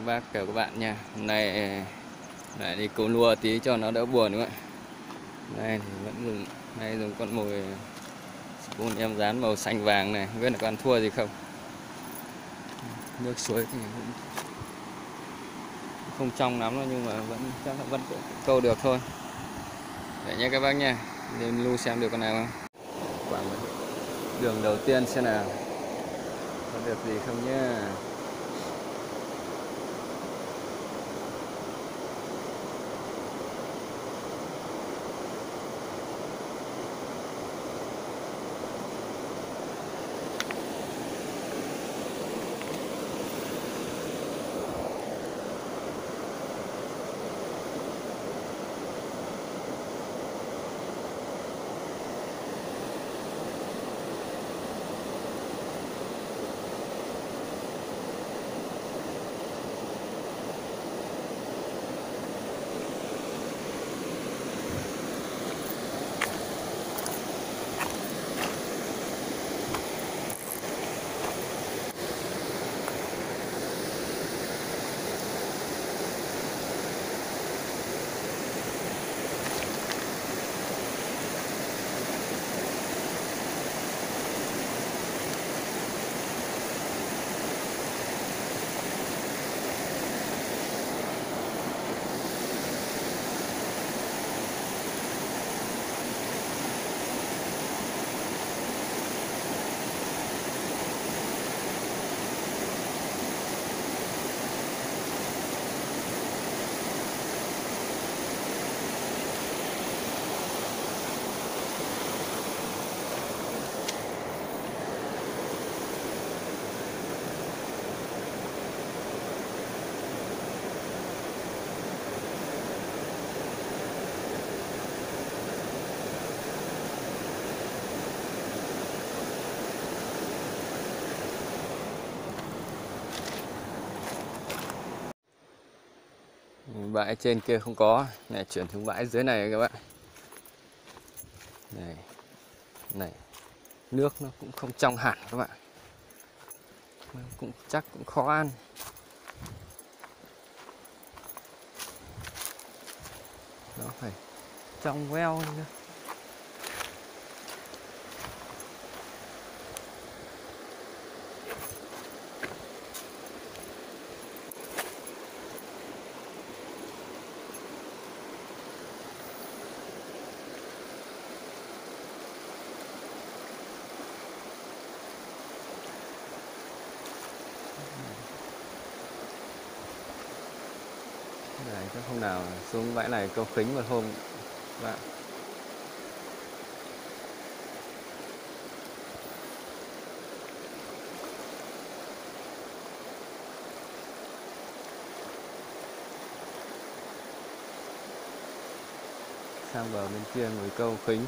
các bác, chào các bạn nha. Hôm nay ờ, lại đi câu lua tí cho nó đỡ buồn, đúng không ạ? Đây thì vẫn dùng, nay dùng con mồi ờ, con em dán màu xanh vàng này. Không biết là con thua gì không? Nước suối thì cũng không trong lắm đâu, nhưng mà vẫn, chắc là vẫn câu được thôi. Để nhé các bác nha. Lên lưu xem được con nào không? Đường đầu tiên xem nào. Có được gì không nhé? Bãi trên kia không có. Này, chuyển xuống bãi dưới này các bạn. Này này, nước nó cũng không trong hẳn các bạn. Cũng chắc cũng khó ăn. Nó phải trong veo nữa Đấy, chắc hôm nào xuống bãi này câu khính một hôm. Bạn sang bờ bên kia ngồi câu khính.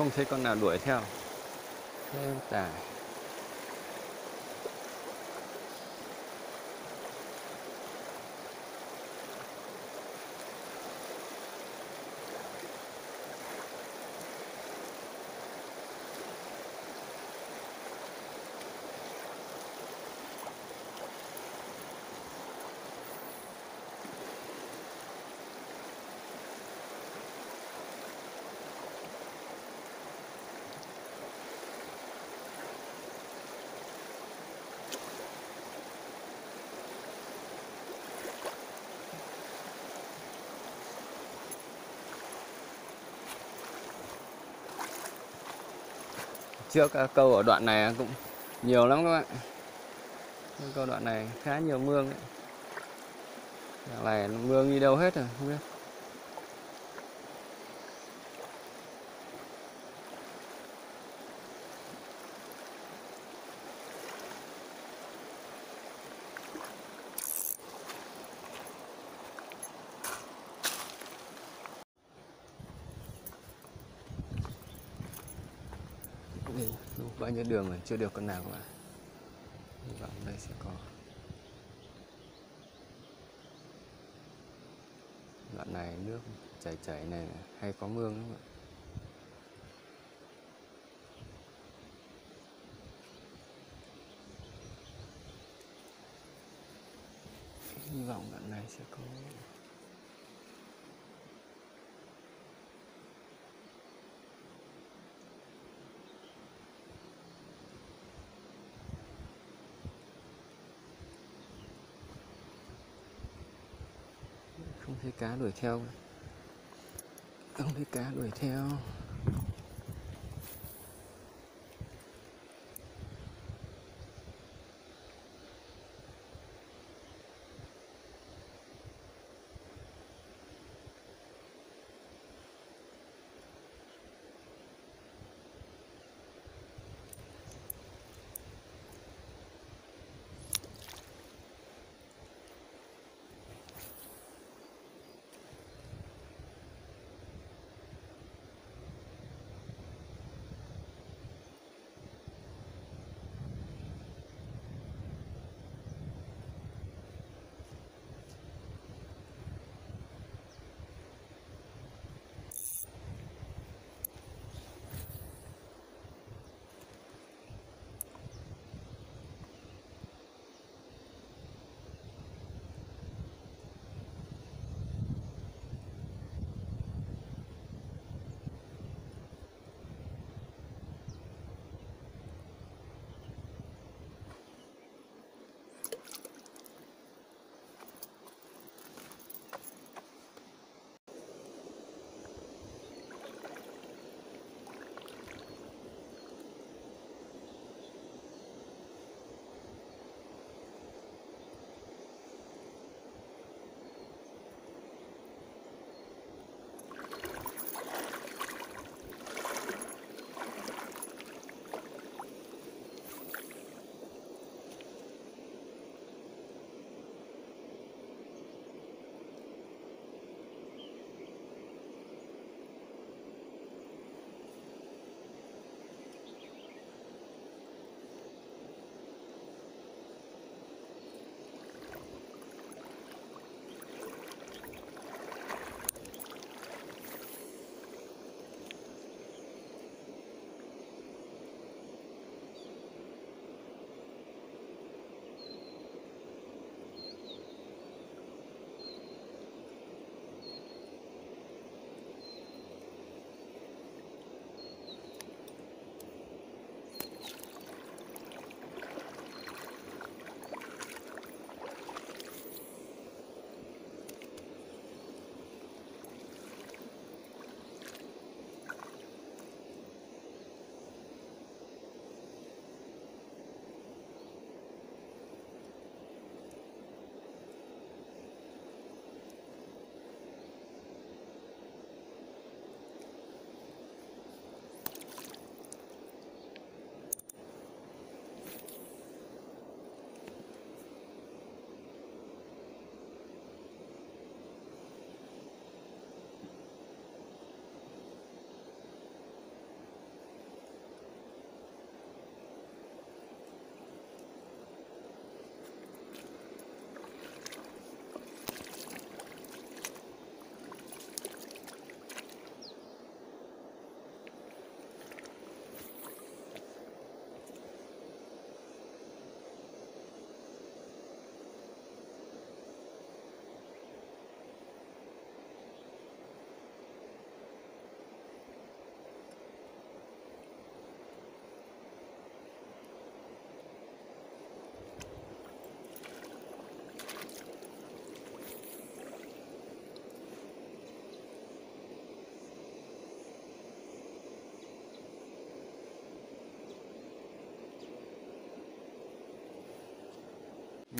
Không thấy con nào đuổi theo. Thế tải trước câu ở đoạn này cũng nhiều lắm các bạn. Câu đoạn này khá nhiều mương đấy đoạn này mương đi đâu hết rồi, không biết đi bao nhiêu đường rồi? Chưa được con nào các bạn hy vọng đây sẽ có. Đoạn này nước chảy chảy này hay có mương các bạn hy vọng đoạn này sẽ có không thấy cá đuổi theo. Không thấy cá đuổi theo.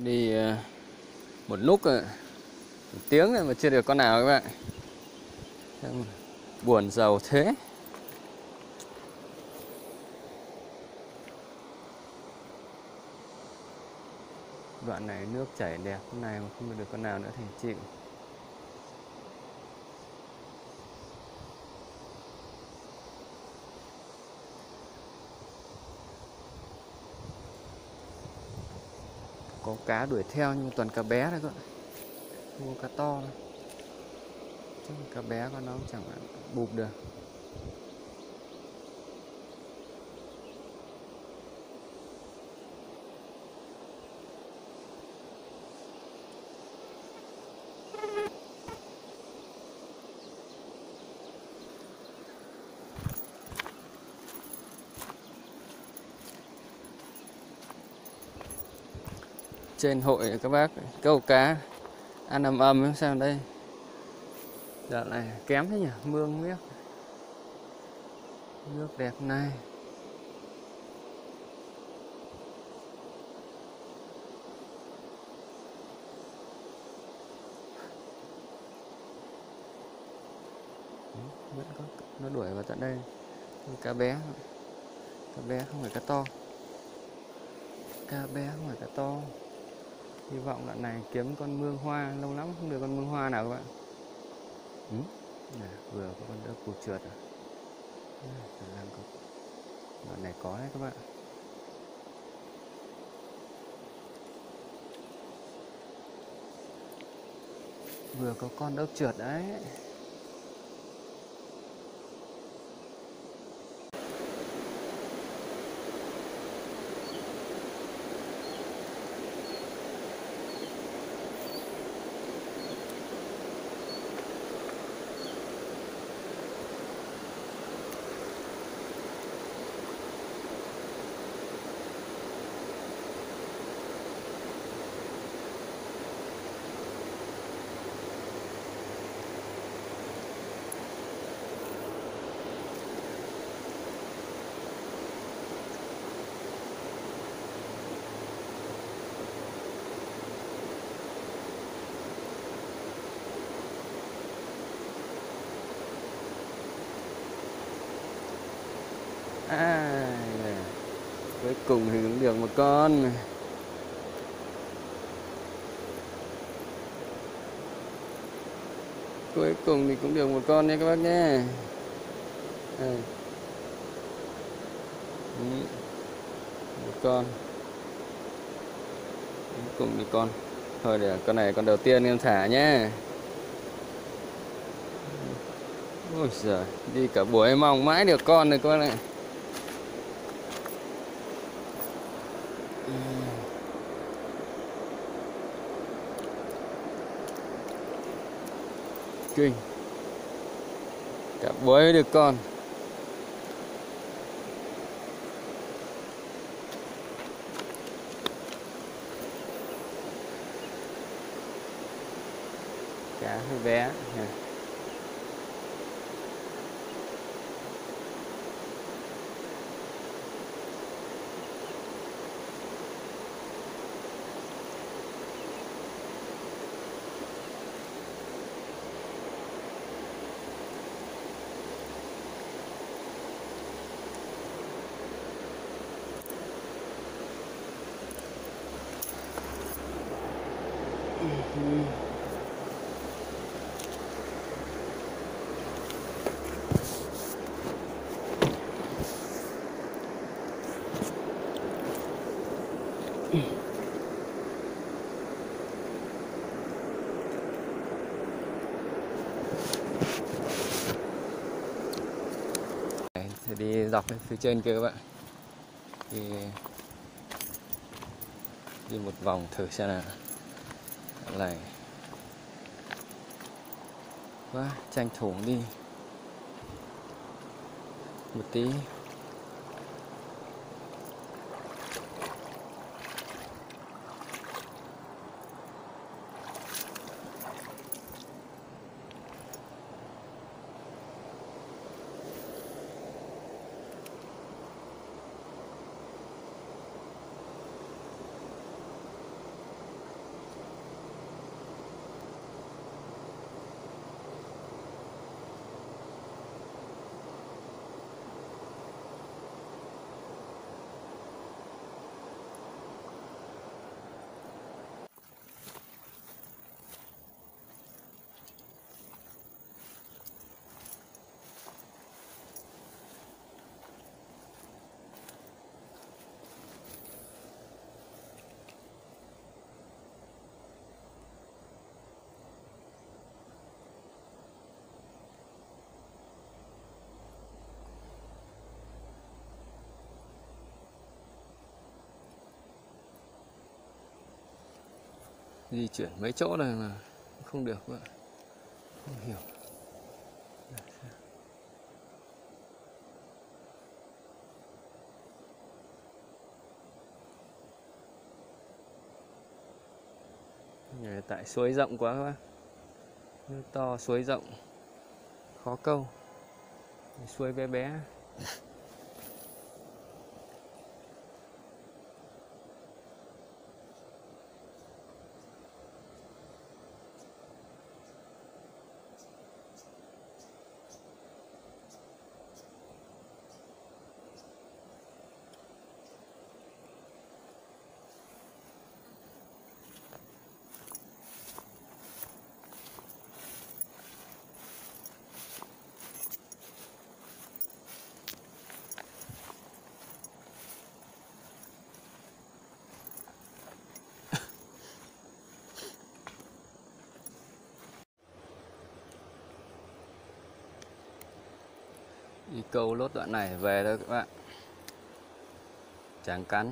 Đi ờ, một lúc ờ, một tiếng rồi mà chưa được con nào các bạn. Buồn giàu thế. Đoạn này nước chảy đẹp thế này mà không được con nào nữa thì chịu. Có cá đuổi theo nhưng toàn cá bé đấy các bạn không có cá to đâu. Chứ cá bé con nó chẳng bụp được. Trên hội các bác câu cá, ăn ầm ầm sao đây? Dạo này, kém thế nhỉ? Mương nước nước đẹp này. Vẫn có, nó đuổi vào tận đây. Cá bé. Cá bé không phải cá to. Cá bé không phải cá to hy vọng đoạn này kiếm con mương hoa lâu lắm không được con mương hoa nào các bạn. Ừ? à, vừa có con đỡ cụt trượt à? À, có đoạn này có đấy các bạn. Vừa có con ốc trượt đấy. Cùng thì cũng được một con. Cuối cùng thì cũng được một con nha các bác nhé. Đây. Ừ. một con. Cuối cùng thì con. Thôi để con này con đầu tiên em thả nhé. Ôi giời, đi cả buổi mong mãi được con này con này kinh. Cả bới được con. Cá bé. Yeah. Thì đi dọc phía trên kia các bạn. Đi đi một vòng thử xem nào này quá tranh thủ đi một tí di chuyển mấy chỗ này mà không được vậy không hiểu. Tại suối rộng quá các bác. Nước to suối rộng. Khó câu. Suối bé bé. Đi câu lốt đoạn này, về thôi các bạn. Chẳng cắn.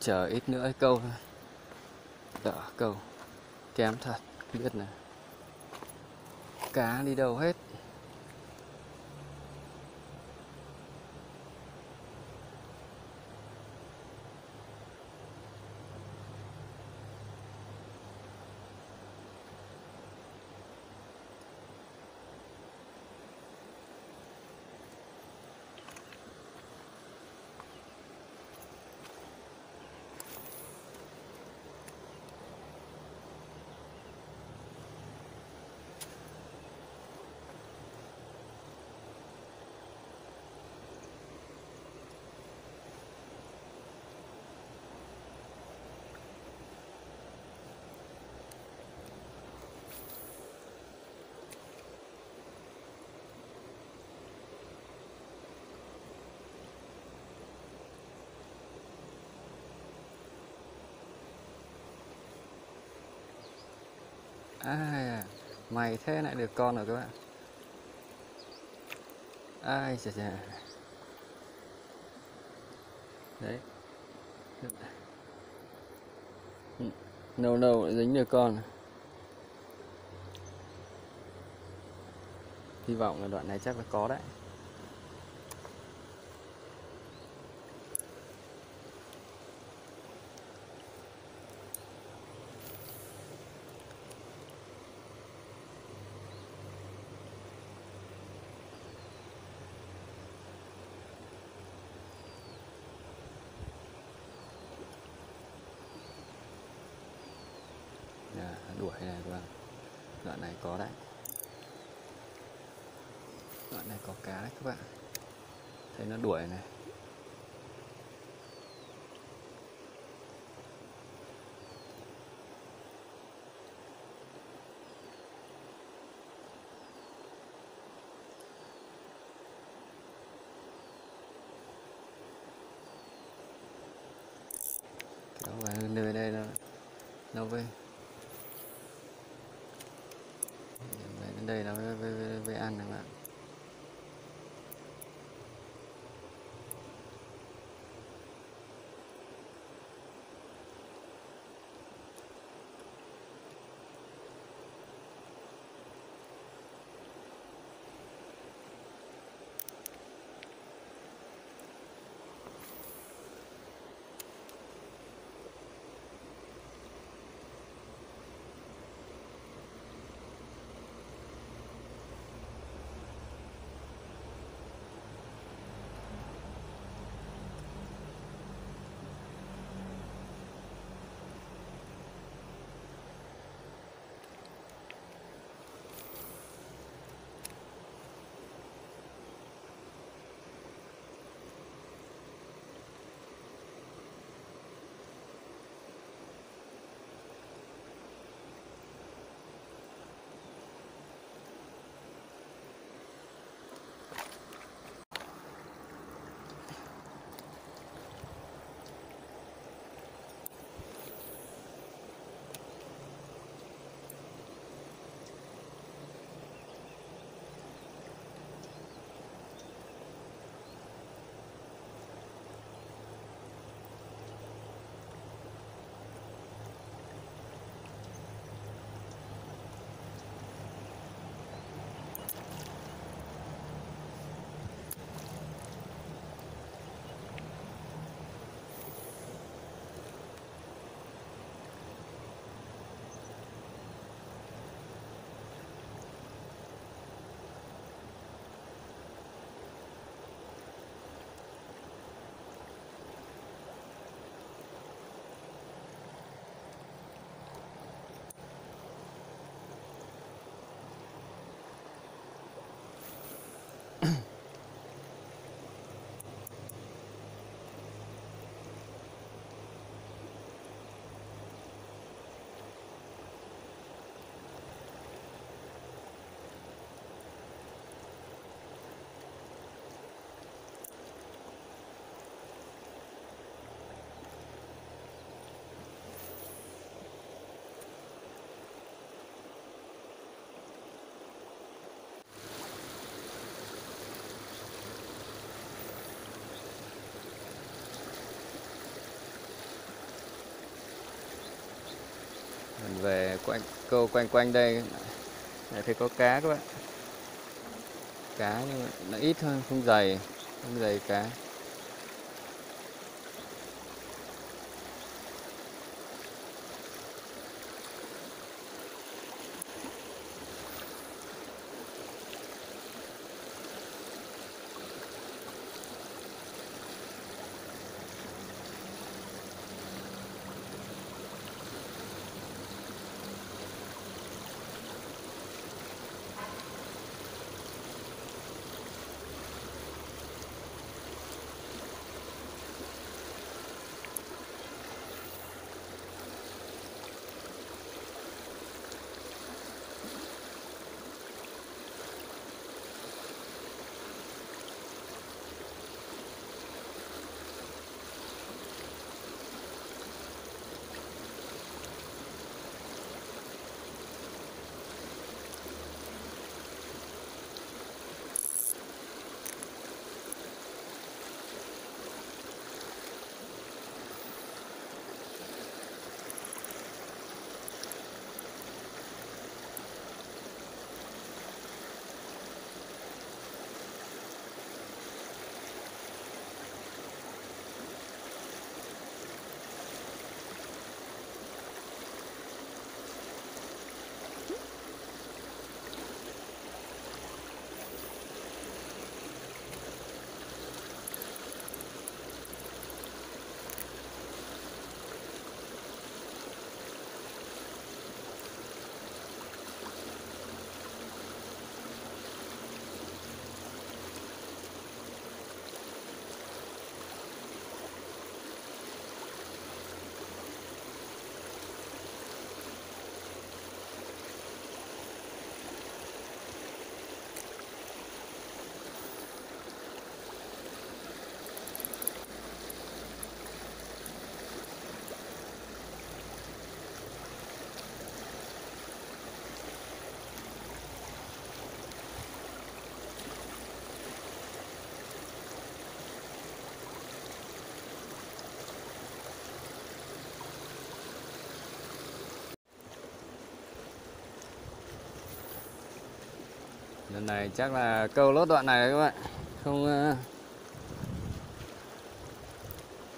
Chờ ít nữa câu thôi. Đỡ câu. Kém thật, biết này cá đi đâu hết. À mày thế lại được con rồi các bạn. Ai chà chà. Đấy. Nâu nâu lại dính được con. Hy vọng là đoạn này chắc là có đấy Dạ, đuổi này các bạn đoạn này có đấy. Đoạn này có cá đấy các bạn. Thấy nó đuổi này. Kéo về nơi đây nó nó với. về quanh câu quanh quanh đây. Này, thấy có cá các bạn. Cá nhưng mà nó ít hơn, không dày không dày cá. Lần này chắc là câu lốt đoạn này các bạn. Không ờ,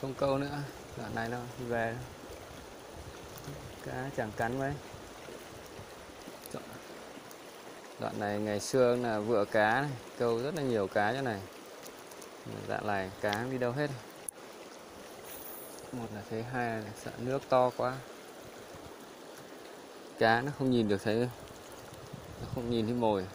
không câu nữa. Đoạn này đâu về cá chẳng cắn mấy. Đoạn này ngày xưa là vựa cá này, câu rất là nhiều cá chỗ này. Dạng này cá đi đâu hết. Một là thế hai là sợ nước to quá. Cá nó không nhìn được thấy nó không nhìn thấy mồi.